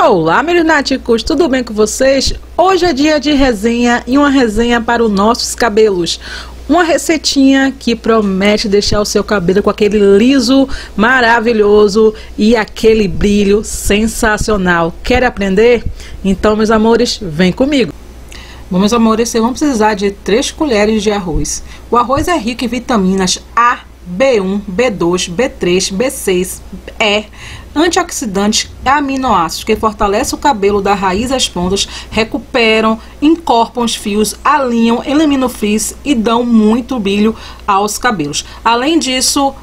Olá, merináticos, tudo bem com vocês? Hoje é dia de resenha e uma resenha para os nossos cabelos. Uma receitinha que promete deixar o seu cabelo com aquele liso maravilhoso e aquele brilho sensacional. Quer aprender? Então, meus amores, vem comigo. Bom, meus amores, vocês vão precisar de 3 colheres de arroz. O arroz é rico em vitaminas A, B1, B2, B3, B6, E, antioxidantes e aminoácidos que fortalecem o cabelo da raiz às pontas, recuperam, incorporam os fios, alinham, eliminam o frizz e dão muito brilho aos cabelos. Além disso,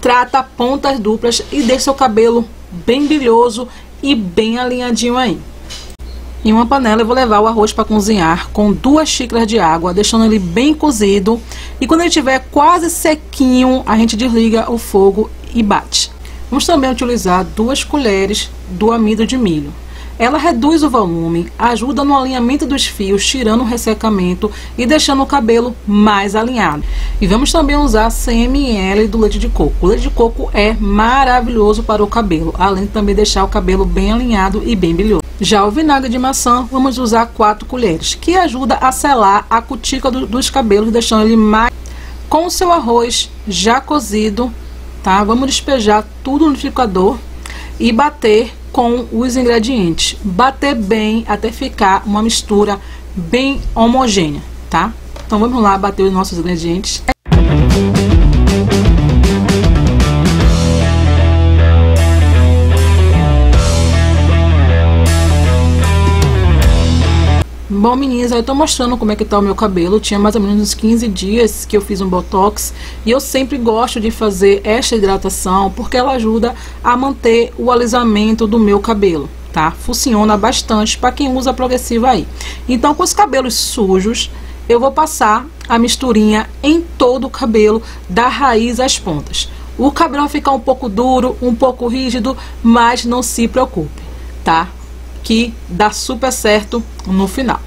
trata pontas duplas e deixa seu cabelo bem brilhoso e bem alinhadinho aí. Em uma panela eu vou levar o arroz para cozinhar com duas xícaras de água, deixando ele bem cozido. E quando ele estiver quase sequinho, a gente desliga o fogo e bate. Vamos também utilizar duas colheres do amido de milho. Ela reduz o volume, ajuda no alinhamento dos fios, tirando o ressecamento e deixando o cabelo mais alinhado. E vamos também usar 100 ml do leite de coco. O leite de coco é maravilhoso para o cabelo, além de também deixar o cabelo bem alinhado e bem brilhoso. Já o vinagre de maçã, vamos usar 4 colheres, que ajuda a selar a cutícula do, dos cabelos, deixando ele mais... Com o seu arroz já cozido, tá? Vamos despejar tudo no liquidificador e bater com os ingredientes. Bater bem até ficar uma mistura bem homogênea, tá? Então vamos lá bater os nossos ingredientes. Bom, meninas, eu tô mostrando como é que tá o meu cabelo. Tinha mais ou menos uns 15 dias que eu fiz um botox. E eu sempre gosto de fazer esta hidratação porque ela ajuda a manter o alisamento do meu cabelo, tá? Funciona bastante para quem usa progressiva aí. Então, com os cabelos sujos, eu vou passar a misturinha em todo o cabelo, da raiz às pontas. O cabelo vai ficar um pouco duro, um pouco rígido, mas não se preocupe, tá? Que dá super certo no final.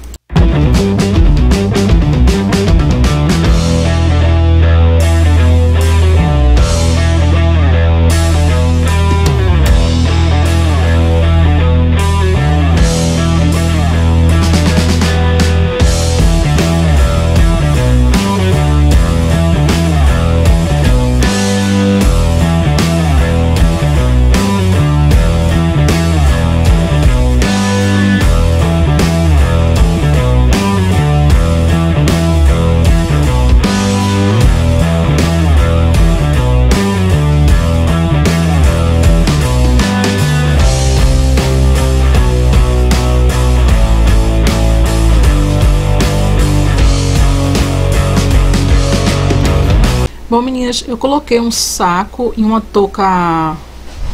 Bom, meninas, eu coloquei um saco e uma touca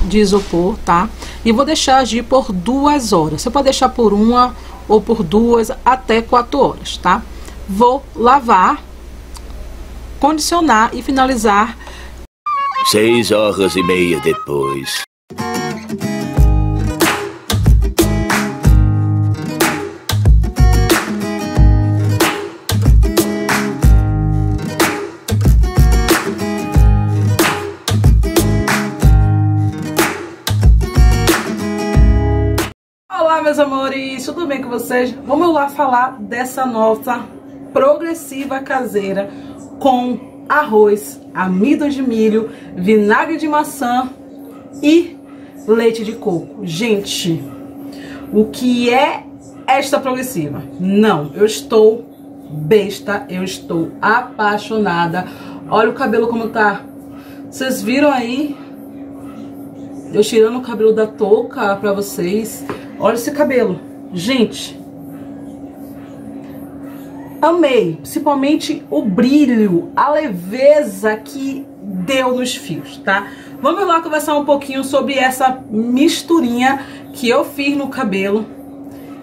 de isopor, tá? E vou deixar agir por duas horas. Você pode deixar por uma ou por duas até quatro horas, tá? Vou lavar, condicionar e finalizar. Seis horas e meia depois. Tudo bem com vocês? Vamos lá falar dessa nossa progressiva caseira com arroz, amido de milho, vinagre de maçã e leite de coco. Gente, o que é esta progressiva? Não, eu estou besta, eu estou apaixonada. Olha o cabelo como tá. Vocês viram aí? Eu tirando o cabelo da touca pra vocês. Olha esse cabelo. Gente, amei. Principalmente o brilho, a leveza que deu nos fios, tá? Vamos lá conversar um pouquinho sobre essa misturinha que eu fiz no cabelo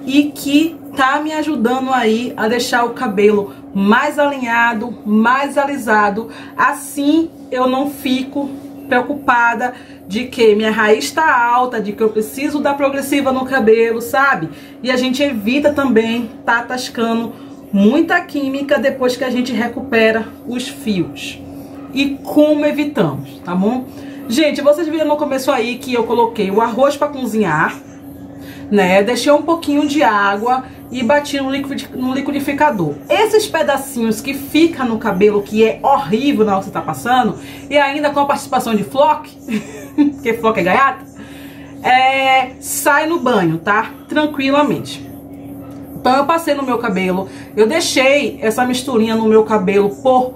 e que tá me ajudando aí a deixar o cabelo mais alinhado, mais alisado. Assim eu não fico preocupada de que minha raiz está alta, de que eu preciso da progressiva no cabelo, sabe? E a gente evita também tá tascando muita química depois que a gente recupera os fios. E como evitamos, tá bom? Gente, vocês viram no começo aí que eu coloquei o arroz para cozinhar. né? Deixei um pouquinho de água e bati no, no liquidificador. Esses pedacinhos que fica no cabelo, que é horrível na hora que você tá passando, e ainda com a participação de flock, porque flock é gaiata, é, sai no banho, tá? Tranquilamente. Então eu passei no meu cabelo, eu deixei essa misturinha no meu cabelo por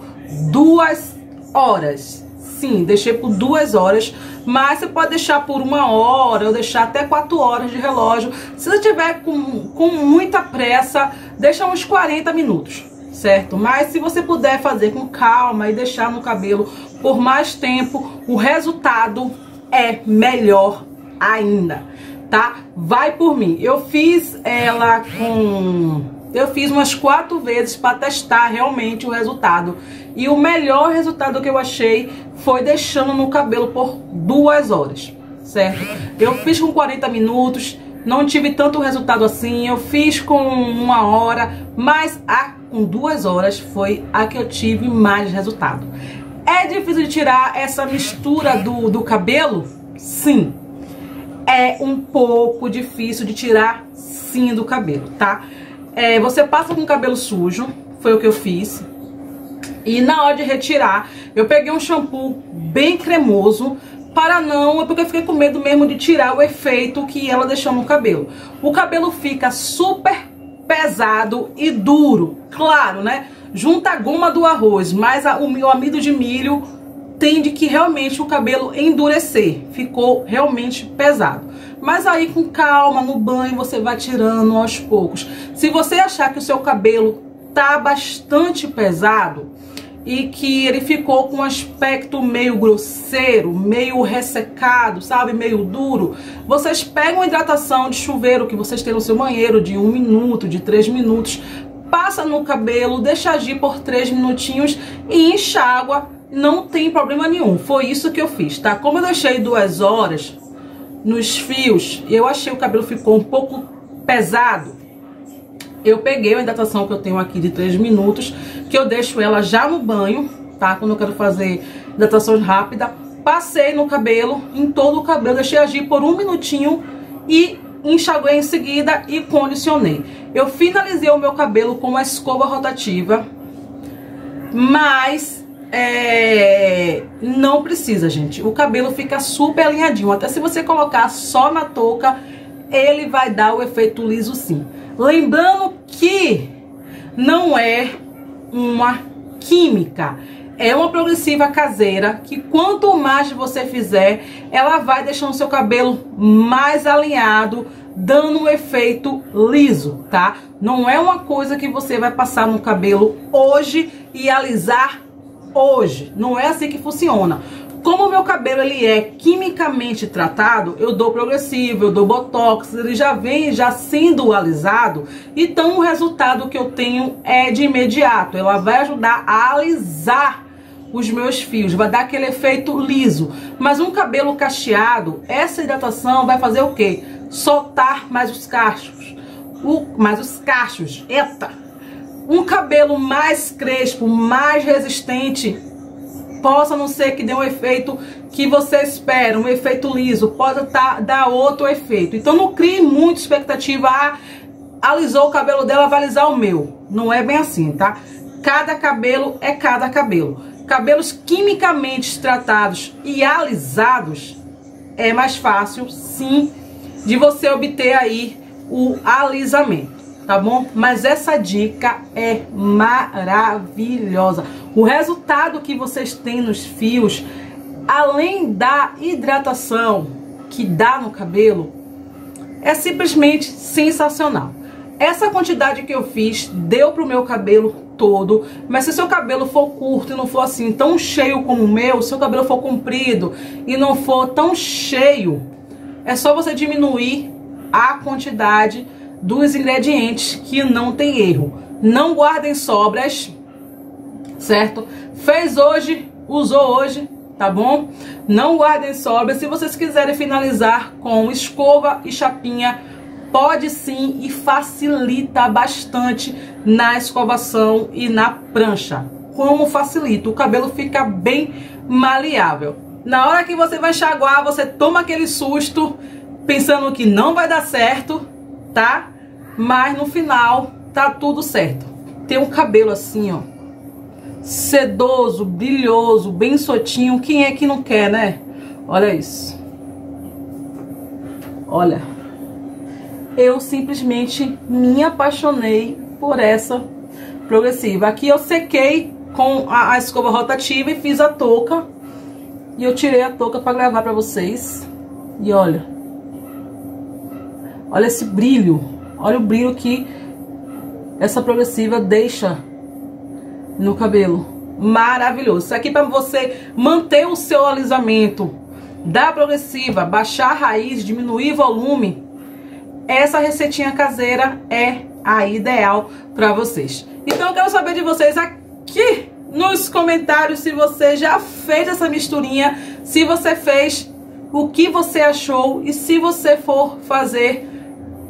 duas horas. Sim, deixei por duas horas, mas você pode deixar por uma hora ou deixar até quatro horas de relógio. Se você tiver com, com muita pressa, deixa uns 40 minutos, certo? Mas se você puder fazer com calma e deixar no cabelo por mais tempo, o resultado é melhor ainda, tá? Vai por mim. Eu fiz ela com eu fiz umas quatro vezes para testar realmente o resultado. E o melhor resultado que eu achei foi deixando no cabelo por duas horas, certo? Eu fiz com 40 minutos, não tive tanto resultado assim. Eu fiz com uma hora, mas a com duas horas foi a que eu tive mais resultado. É difícil de tirar essa mistura do, do cabelo? Sim. É um pouco difícil de tirar sim do cabelo, tá? É, você passa com o cabelo sujo, foi o que eu fiz. E na hora de retirar, eu peguei um shampoo bem cremoso para não, é porque eu fiquei com medo mesmo de tirar o efeito que ela deixou no cabelo. O cabelo fica super pesado e duro, claro, né? Junta a goma do arroz, mas a, o, o amido de milho tende que realmente o cabelo endurecer, ficou realmente pesado. Mas aí com calma, no banho, você vai tirando aos poucos. Se você achar que o seu cabelo tá bastante pesado e que ele ficou com um aspecto meio grosseiro, meio ressecado, sabe, meio duro, vocês pegam a hidratação de chuveiro que vocês têm no seu banheiro de um minuto, de três minutos, passa no cabelo, deixa agir por três minutinhos e enxágua, não tem problema nenhum. Foi isso que eu fiz, tá? Como eu deixei duas horas, nos fios eu achei o cabelo ficou um pouco pesado. Eu peguei a hidratação que eu tenho aqui de 3 minutos, que eu deixo ela já no banho, tá? Quando eu quero fazer hidratação rápida, passei no cabelo, em todo o cabelo, deixei agir por um minutinho e enxaguei em seguida e condicionei. Eu finalizei o meu cabelo com uma escova rotativa, mas é, não precisa, gente. O cabelo fica super alinhadinho. Até se você colocar só na touca, ele vai dar o efeito liso sim. Lembrando que não é uma química. É uma progressiva caseira que quanto mais você fizer, ela vai deixando seu cabelo mais alinhado, dando um efeito liso, tá? Não é uma coisa que você vai passar no cabelo hoje e alisar hoje. Não é assim que funciona. Como o meu cabelo ele é quimicamente tratado, eu dou progressivo, eu dou botox, ele já vem já sendo alisado, então o resultado que eu tenho é de imediato. Ela vai ajudar a alisar os meus fios, vai dar aquele efeito liso. Mas um cabelo cacheado, essa hidratação vai fazer o quê? Soltar mais os cachos. O, mais os cachos. Eita! Um cabelo mais crespo, mais resistente, possa não ser que dê um efeito que você espera, um efeito liso, pode tá, dar outro efeito. Então não crie muita expectativa, ah, alisou o cabelo dela, vai alisar o meu. Não é bem assim, tá? Cada cabelo é cada cabelo. Cabelos quimicamente tratados e alisados é mais fácil, sim, de você obter aí o alisamento tá bom? Mas essa dica é maravilhosa. O resultado que vocês têm nos fios, além da hidratação que dá no cabelo, é simplesmente sensacional. Essa quantidade que eu fiz deu pro meu cabelo todo, mas se seu cabelo for curto e não for assim tão cheio como o meu, se seu cabelo for comprido e não for tão cheio, é só você diminuir a quantidade dos ingredientes que não tem erro. Não guardem sobras, certo? Fez hoje, usou hoje, tá bom? Não guardem sobras. Se vocês quiserem finalizar com escova e chapinha, pode sim e facilita bastante na escovação e na prancha. Como facilita? O cabelo fica bem maleável. Na hora que você vai enxaguar, você toma aquele susto pensando que não vai dar certo, tá? Mas no final tá tudo certo. Tem um cabelo assim, ó. Sedoso, brilhoso, bem sotinho. Quem é que não quer, né? Olha isso. Olha. Eu simplesmente me apaixonei por essa progressiva. Aqui eu sequei com a, a escova rotativa e fiz a touca. E eu tirei a touca para gravar para vocês. E olha. Olha esse brilho. Olha o brilho que essa progressiva deixa no cabelo. Maravilhoso. Isso aqui para você manter o seu alisamento da progressiva, baixar a raiz, diminuir volume. Essa receitinha caseira é a ideal para vocês. Então eu quero saber de vocês aqui nos comentários se você já fez essa misturinha, se você fez, o que você achou e se você for fazer,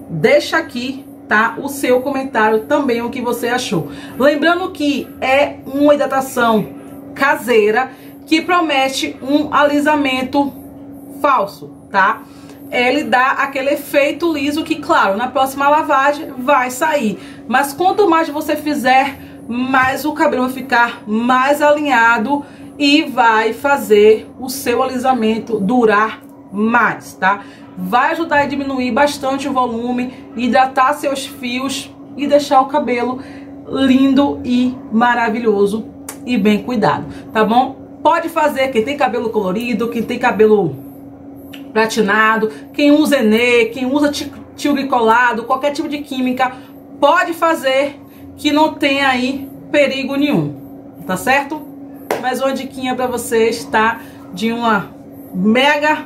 deixa aqui tá? O seu comentário também, o que você achou. Lembrando que é uma hidratação caseira que promete um alisamento falso, tá? Ele dá aquele efeito liso que, claro, na próxima lavagem vai sair. Mas quanto mais você fizer, mais o cabelo vai ficar mais alinhado e vai fazer o seu alisamento durar mais, tá? Vai ajudar a diminuir bastante o volume, hidratar seus fios e deixar o cabelo lindo e maravilhoso e bem cuidado, tá bom? Pode fazer quem tem cabelo colorido, quem tem cabelo platinado, quem usa Enê, quem usa tio colado, qualquer tipo de química, pode fazer que não tem aí perigo nenhum, tá certo? Mais uma diquinha para vocês, tá? De uma mega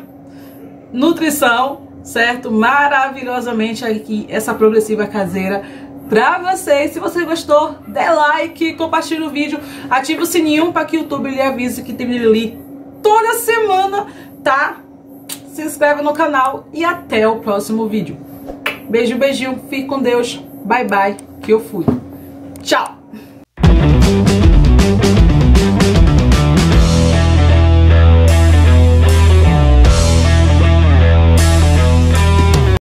nutrição, certo? Maravilhosamente aqui essa progressiva caseira pra vocês. Se você gostou, dê like, compartilhe o vídeo, ative o sininho para que o YouTube lhe avise que tem ali toda semana, tá? Se inscreve no canal e até o próximo vídeo. Beijo, beijinho, fique com Deus, bye bye, que eu fui. Tchau!